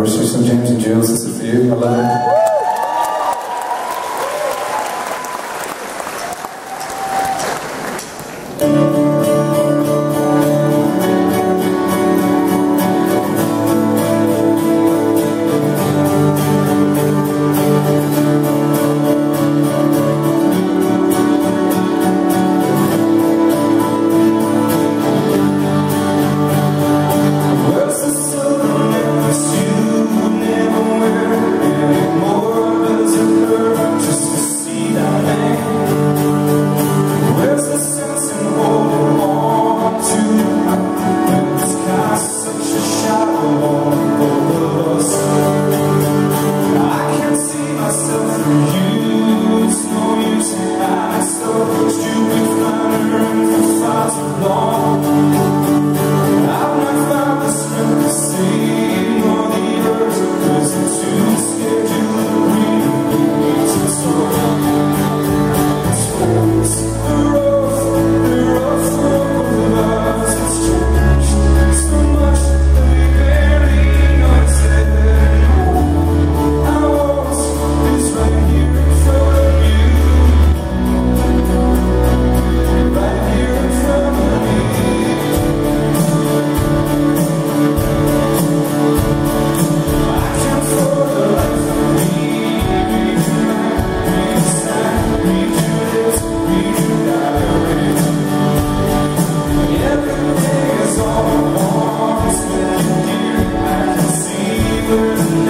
anniversary, so James and this is for you. Love. Lord.